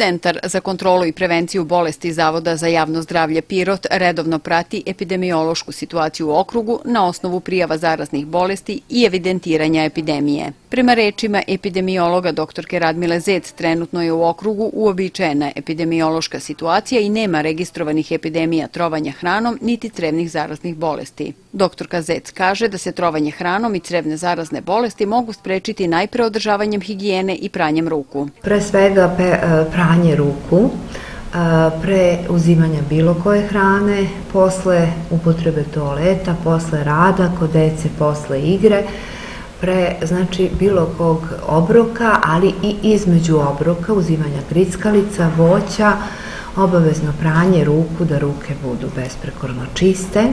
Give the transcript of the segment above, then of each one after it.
Centar za kontrolu i prevenciju bolesti Zavoda za javno zdravlje Pirot redovno prati epidemiološku situaciju u okrugu na osnovu prijava zaraznih bolesti i evidentiranja epidemije. Prema rečima epidemiologa dr. Radmile Zec, trenutno je u okrugu uobičajena epidemiološka situacija i nema registrovanih epidemija trovanja hranom niti crevnih zaraznih bolesti. Dr. Zec kaže da se trovanje hranom i crevne zarazne bolesti mogu sprečiti najpre održavanjem higijene i pranjem ruku. Pre svega pe, pranje ruku, pre uzimanja bilo koje hrane, posle upotrebe toaleta, posle rada, kod dece, posle igre, pre znači bilo kog obroka, ali i između obroka, uzimanja grickalica, voća, obavezno pranje ruku da ruke budu besprekorno čiste.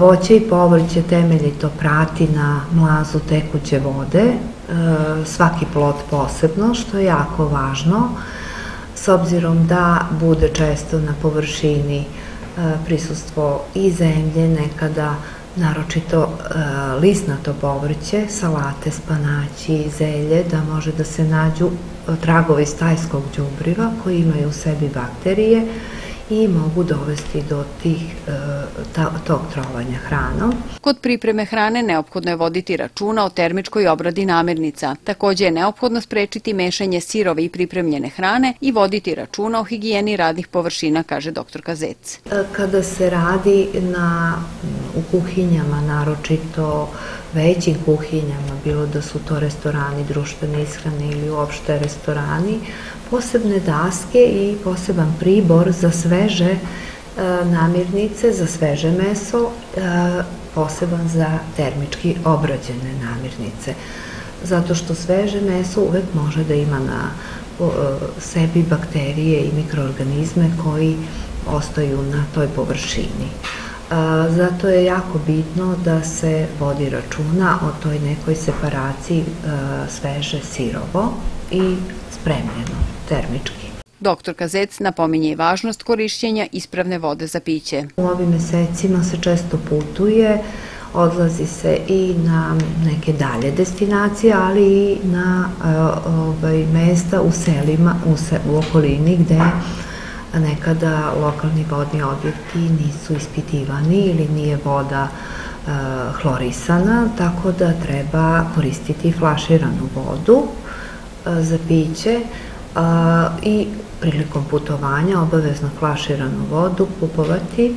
Voće i povrće temeljito prati na mlazu tekuće vode, svaki plot posebno, što je jako važno, s obzirom da bude često na površini prisustvo i zemlje, nekada naročito lisnato povrće, salate, spanaći, zelje, da može da se nađu tragovi stajskog džubriva koji imaju u sebi bakterije, i mogu dovesti do tih, e, ta, tog trovanja hranom. Kod pripreme hrane neophodno je voditi računa o termičkoj obradi namirnica. Takođe je neophodno sprečiti mešanje sirove i pripremljene hrane i voditi računa o higijeni radnih površina, kaže dr. Kazec. E, kada se radi na, u kuhinjama, naročito većim kuhinjama, bilo da su to restorani društvene ishrane ili uopšte restorani, posebne daske i poseban pribor za sveže e, namirnice, za sveže meso, e, poseban za termički obrađene namirnice. Zato što sveže meso uvek može da ima na e, sebi bakterije i mikroorganizme koji ostaju na toj površini. Zato je jako bitno da se vodi računa o toj nekoj separaciji sveže sirovo i spremljeno termički. Doktor Kazec napominje i važnost korišćenja ispravne vode za piće. U ovim mesecima se često putuje, odlazi se i na neke dalje destinacije, ali i na ovaj, mesta u selima, u, se, u okolini gde nekada lokalni vodni objekti nisu ispitivani ili nije voda e, hlorisana, tako da treba koristiti flaširanu vodu e, za piće a, i prilikom putovanja obavezno flaširanu vodu kupovati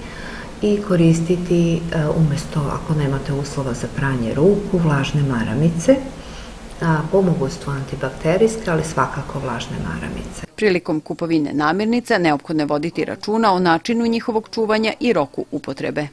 i koristiti a, umesto, ako nemate uslova za pranje ruku, vlažne maramice, a, po mogućstvu antibakterijske, ali svakako vlažne maramice. Prilikom kupovine namirnica neophodno je voditi računa o načinu njihovog čuvanja i roku upotrebe.